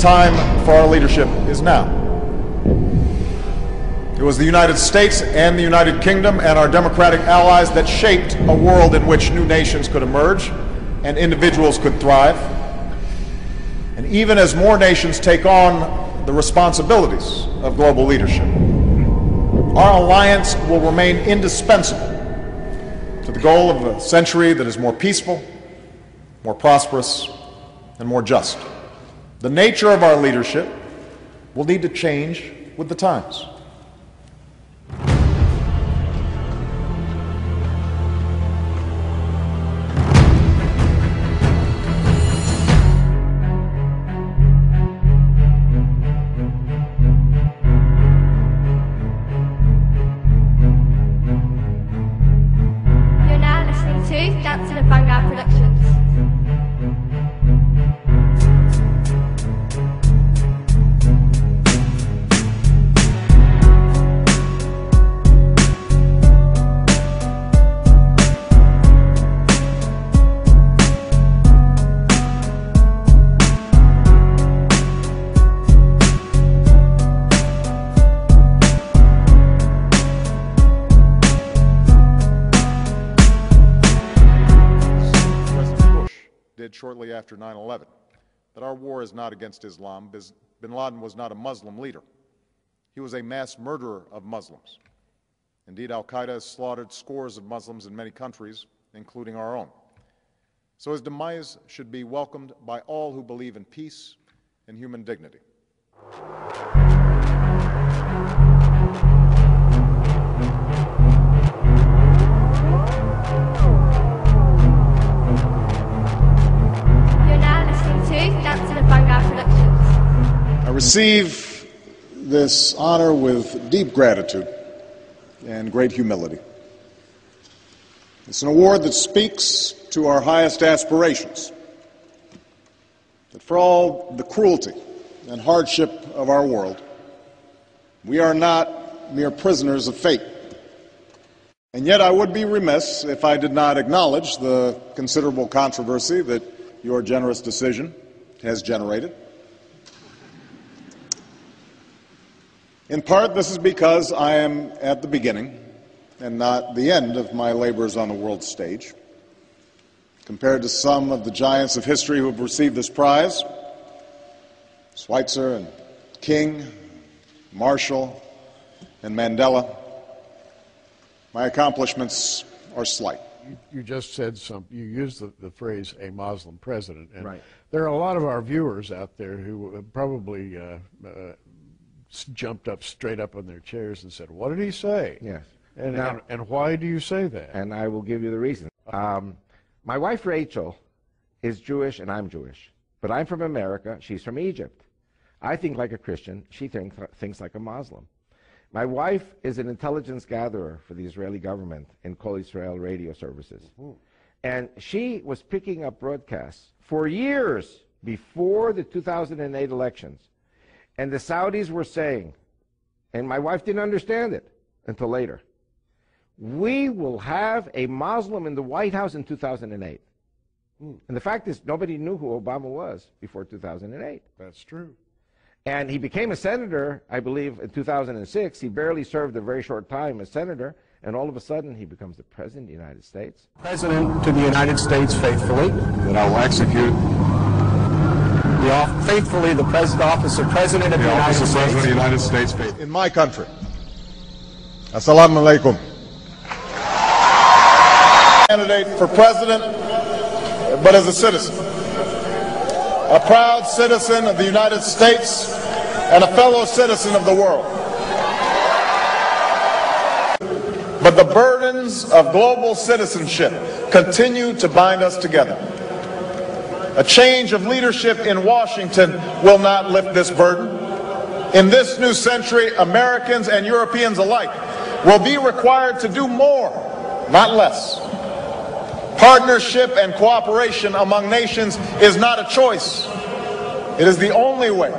time for our leadership is now. It was the United States and the United Kingdom and our democratic allies that shaped a world in which new nations could emerge and individuals could thrive. And even as more nations take on the responsibilities of global leadership, our alliance will remain indispensable to the goal of a century that is more peaceful, more prosperous, and more just. The nature of our leadership will need to change with the times. After 9 11 that our war is not against Islam. Bin Laden was not a Muslim leader, he was a mass murderer of Muslims. Indeed, Al Qaeda has slaughtered scores of Muslims in many countries, including our own. So his demise should be welcomed by all who believe in peace and human dignity. Receive this honor with deep gratitude and great humility. It's an award that speaks to our highest aspirations. That for all the cruelty and hardship of our world, we are not mere prisoners of fate. And yet, I would be remiss if I did not acknowledge the considerable controversy that your generous decision has generated. In part, this is because I am at the beginning and not the end of my labors on the world stage. Compared to some of the giants of history who have received this prize, Schweitzer and King, Marshall, and Mandela, my accomplishments are slight. You- You just said some, you used the, the phrase a Muslim president. And Right. there are a lot of our viewers out there who probably uh, uh, s- jumped up straight up on their chairs and said, What did he say? Yes. And, Now- and, and why do you say that? and I will give you the reason. Um, my wife Rachel is Jewish and I'm Jewish, but I'm from America. She's from Egypt. I think like a Christian. She think, thinks like a Muslim. My wife is an intelligence gatherer for the Israeli government in Kol Israel radio services. And she was picking up broadcasts for years before the 2008 elections. And the Saudis were saying, and my wife didn't understand it until later we will have a Muslim in the White House in 2008. And the fact is, nobody knew who Obama was before 2008. That's true. And he became a senator, I believe, in 2006. He barely served a very short time as senator, and all of a sudden he becomes the President of the United States. President to the United States faithfully. That I will execute The off- faithfully the president, office of President of the, the United of President of the States. United States. In my country, Assalamu alaikum. Candidate for president, but as a citizen. A proud citizen of the United States and a fellow citizen of the world. But the burdens of global citizenship continue to bind us together. A change of leadership in Washington will not lift this burden. In this new century, Americans and Europeans alike will be required to do more, not less. Partnership and cooperation among nations is not a choice. It is the only way,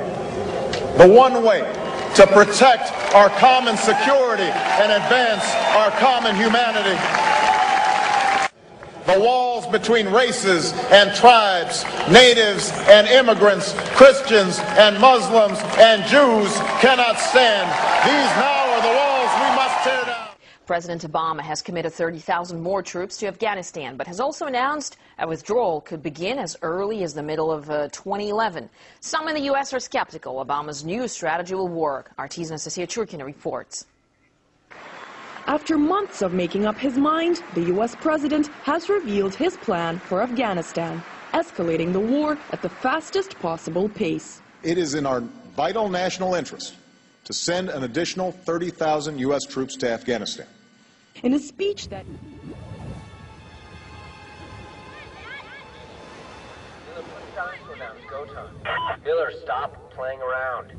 the one way, to protect our common security and advance our common humanity. The walls between races and tribes, natives and immigrants, Christians and Muslims and Jews cannot stand. These now are the walls we must tear down. President Obama has committed 30,000 more troops to Afghanistan, but has also announced a withdrawal could begin as early as the middle of uh, 2011. Some in the U.S. are skeptical Obama's new strategy will work. Artisan Anastasia Churkina reports. After months of making up his mind, the U.S. president has revealed his plan for Afghanistan, escalating the war at the fastest possible pace. It is in our vital national interest to send an additional 30,000 U.S. troops to Afghanistan. In a speech that Miller, stop playing around.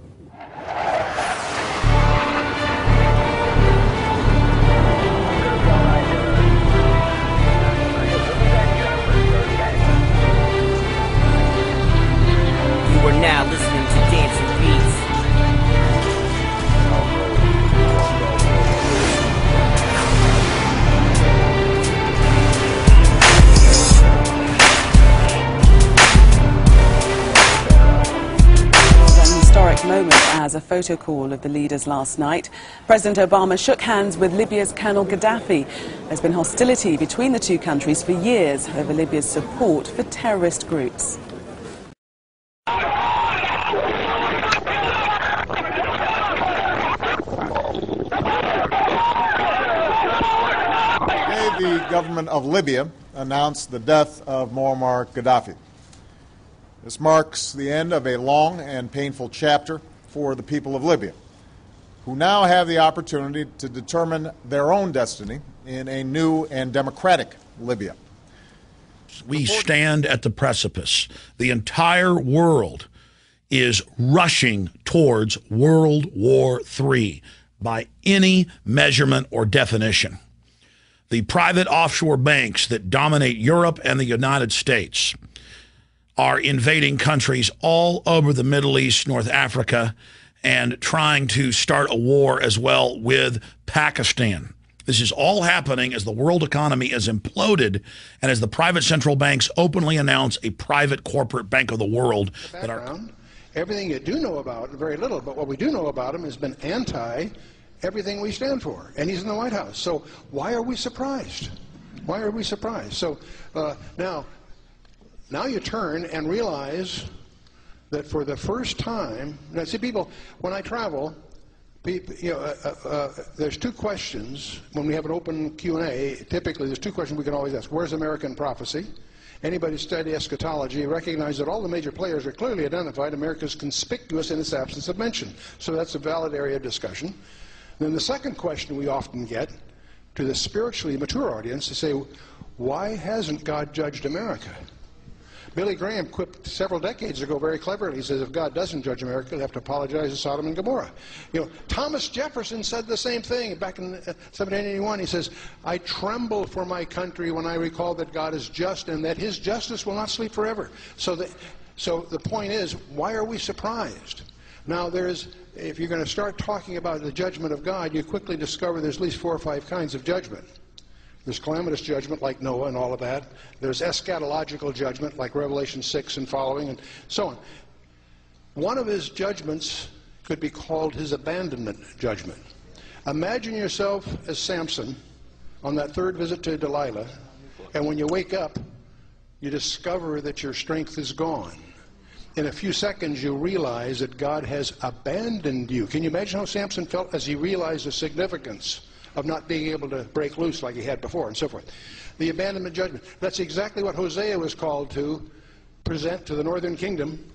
Photo call of the leaders last night. President Obama shook hands with Libya's Colonel Gaddafi. There's been hostility between the two countries for years over Libya's support for terrorist groups. Today, the government of Libya announced the death of Muammar Gaddafi. This marks the end of a long and painful chapter for the people of Libya, who now have the opportunity to determine their own destiny in a new and democratic Libya. We stand at the precipice. The entire world is rushing towards World War III by any measurement or definition. The private offshore banks that dominate Europe and the United States are invading countries all over the Middle East, North Africa, and trying to start a war as well with Pakistan. This is all happening as the world economy is imploded and as the private central banks openly announce a private corporate bank of the world that are. Everything you do know about, very little, but what we do know about him has been anti everything we stand for. And he's in the White House. So why are we surprised? Why are we surprised? So uh, now, now you turn and realize that for the first time, now see people, when I travel, people, you know, uh, uh, uh, there's two questions when we have an open Q&A. Typically, there's two questions we can always ask. Where's American prophecy? Anybody study eschatology recognize that all the major players are clearly identified. America is conspicuous in its absence of mention. So that's a valid area of discussion. Then the second question we often get to the spiritually mature audience to say, why hasn't God judged America? Billy Graham quipped several decades ago very cleverly. He says, if God doesn't judge America, he'll have to apologize to Sodom and Gomorrah. You know, Thomas Jefferson said the same thing back in uh, 1781. He says, I tremble for my country when I recall that God is just and that his justice will not sleep forever. So, that, so the point is, why are we surprised? Now, there's, if you're going to start talking about the judgment of God, you quickly discover there's at least four or five kinds of judgment. There's calamitous judgment like Noah and all of that. There's eschatological judgment like Revelation 6 and following and so on. One of his judgments could be called his abandonment judgment. Imagine yourself as Samson on that third visit to Delilah, and when you wake up, you discover that your strength is gone. In a few seconds, you realize that God has abandoned you. Can you imagine how Samson felt as he realized the significance of not being able to break loose like he had before and so forth? The abandonment judgment. That's exactly what Hosea was called to present to the northern kingdom.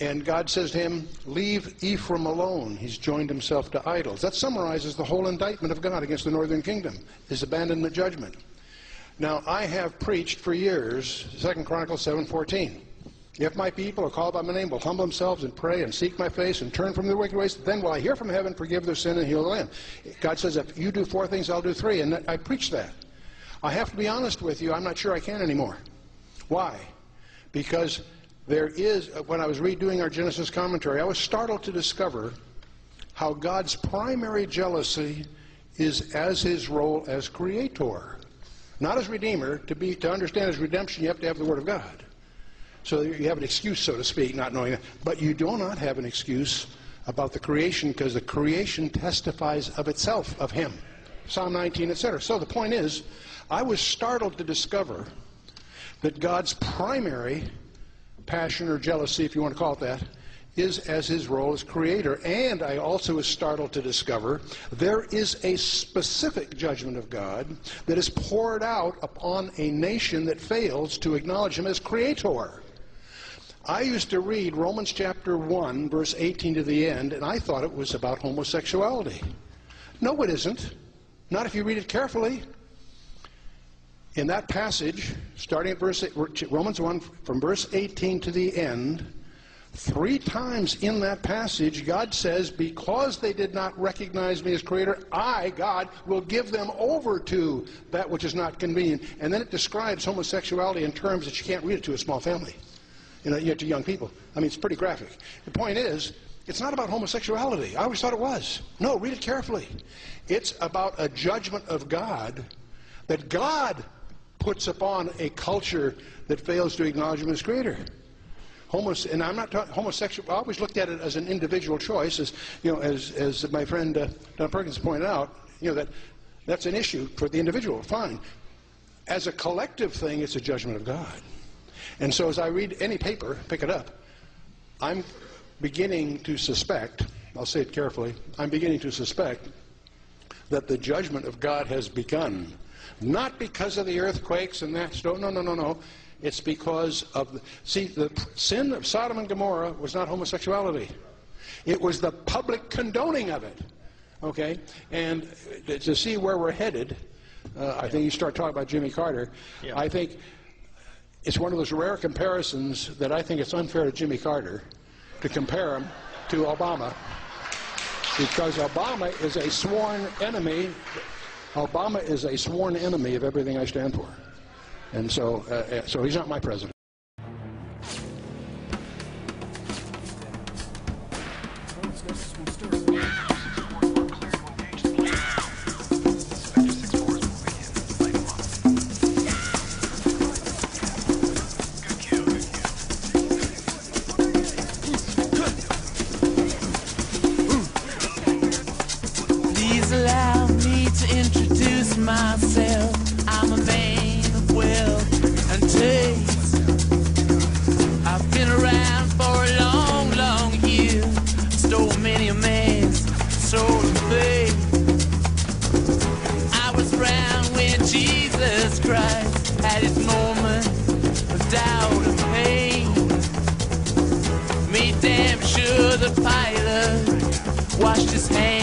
And God says to him, Leave Ephraim alone. He's joined himself to idols. That summarizes the whole indictment of God against the northern kingdom, his abandonment judgment. Now, I have preached for years, 2 Chronicles 7.14. If my people are called by my name will humble themselves and pray and seek my face and turn from their wicked ways, then will I hear from heaven, forgive their sin, and heal the land. God says, if you do four things, I'll do three. And I preach that. I have to be honest with you, I'm not sure I can anymore. Why? Because there is, when I was redoing our Genesis commentary, I was startled to discover how God's primary jealousy is as his role as creator. not as Redeemer. To, be, to understand his redemption, you have to have the Word of God. So you have an excuse, so to speak, not knowing that. But you do not have an excuse about the creation because the creation testifies of itself, of him. Psalm 19, etc. So the point is, I was startled to discover that God's primary passion or jealousy, if you want to call it that, is as his role as creator. And I also was startled to discover there is a specific judgment of God that is poured out upon a nation that fails to acknowledge him as creator. I used to read Romans chapter 1, verse 18 to the end, and I thought it was about homosexuality. No, it isn't. Not if you read it carefully. In that passage, starting at verse, Romans 1, from verse 18 to the end, Three times in that passage, God says, Because they did not recognize me as creator, I, God, will give them over to that which is not convenient. And then it describes homosexuality in terms that you can't read it to a small family, you know, to young people. I mean, it's pretty graphic. The point is, it's not about homosexuality. I always thought it was. No, read it carefully. It's about a judgment of God that God puts upon a culture that fails to acknowledge him as creator. Homos and I'm not talking homosexual. I always looked at it as an individual choice, as you know, as as my friend uh, Don Perkins pointed out. You know that that's an issue for the individual. Fine. As a collective thing, it's a judgment of God. And so, as I read any paper, pick it up. I'm beginning to suspect. I'll say it carefully. I'm beginning to suspect that the judgment of God has begun. Not because of the earthquakes and that. No, no, no, no, no. It's because of, the, see, the sin of Sodom and Gomorrah was not homosexuality. It was the public condoning of it. Okay? And to see where we're headed, uh, I think you start talking about Jimmy Carter. Yeah. I think it's one of those rare comparisons that I think it's unfair to Jimmy Carter to compare him to Obama because Obama is a sworn enemy. Obama is a sworn enemy of everything I stand for. And so, uh, uh, so he's not my president. Washed his hands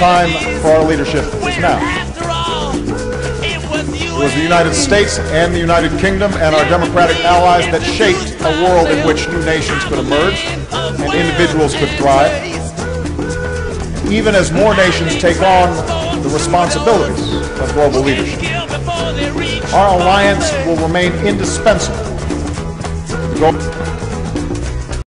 time for our leadership is now. It was the United States and the United Kingdom and our democratic allies that shaped a world in which new nations could emerge and individuals could thrive. Even as more nations take on the responsibilities of global leadership, our alliance will remain indispensable